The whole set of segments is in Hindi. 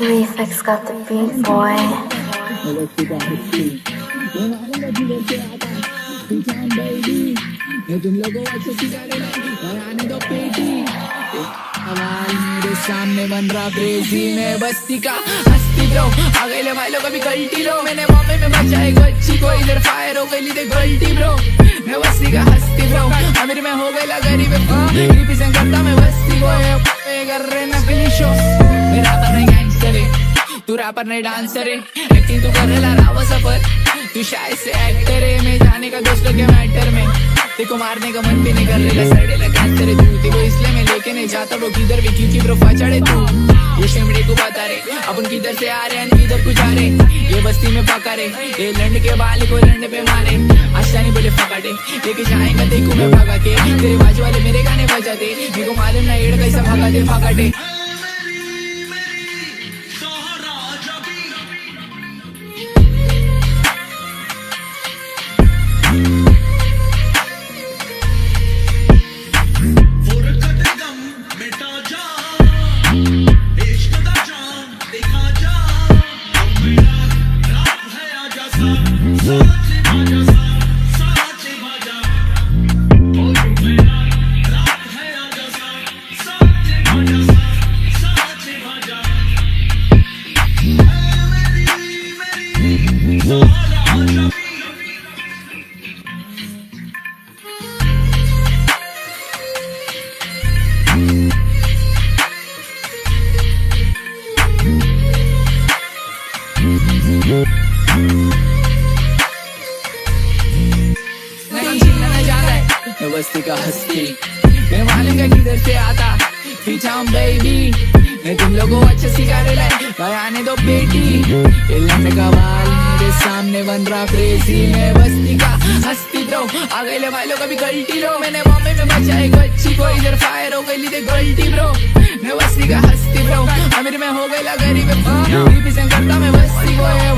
Reflex got the beat, boy. सामने बन रहा क्रेजी मैं बस्ती का हस्ती ब्रो आ गए ले भाई लोग अभी गलती लो मैंने बॉम्बे में बचाए गच्ची को इधर फायर हो गई लीधे गलती ब्रो मैं बस्ती का हस्ती ब्रो अमीर में हो गई गरीब रिप्रेजेंट करता मैं बस्ती को कर रहे नकली शो मेरा तू रैपर नहीं डांसर है। तू कर रहा सफ़र तू शायद से एक्टर है, मैं जाने का दोस्तों के मैटर में। देखो मारने का मन भी नहीं कर रहा सड़े लगा तेरे तू देखो इसलिए मैं लेके नहीं जाता, वो किधर भी, क्योंकि ब्रो चढ़े तू। ये शिमड़े को बता रहे अपन किधर से आ रहे हैं किधर को जा रहे ये बस्ती में पका रहे, ये लंड के बाल को लंड पे मारे। आशा नहीं बोले फकाटे लेके जाएगा, देखो मैं भगा के। तेरे बाजू वाले मेरे गाने बजाते को मालूम ना एड़ कैसा भगा दे। फकाटे बस्ती का हस्ती। मैं मालूम का किधर से आता। पीछा हम बेबी मैं तुम लोगों अच्छे सिखारे लाए भाई आने दो बेटी। लंड का बाल मेरे सामने बन रहा क्रेजी मैं बस्ती का हस्ती ब्रो आ गए भाई लोग अभी गलती लो मैंने बॉम्बे में बचाए गच्ची को। इधर फायर हो गई लीधे गलती ब्रो मैं बस्ती का हस्ती ब्रो अमीर में हो गई गरीब करता मैं बस्ती को। ये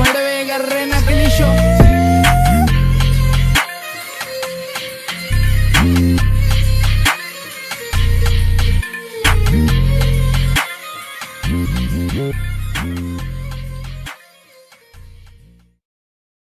Mm-hmm.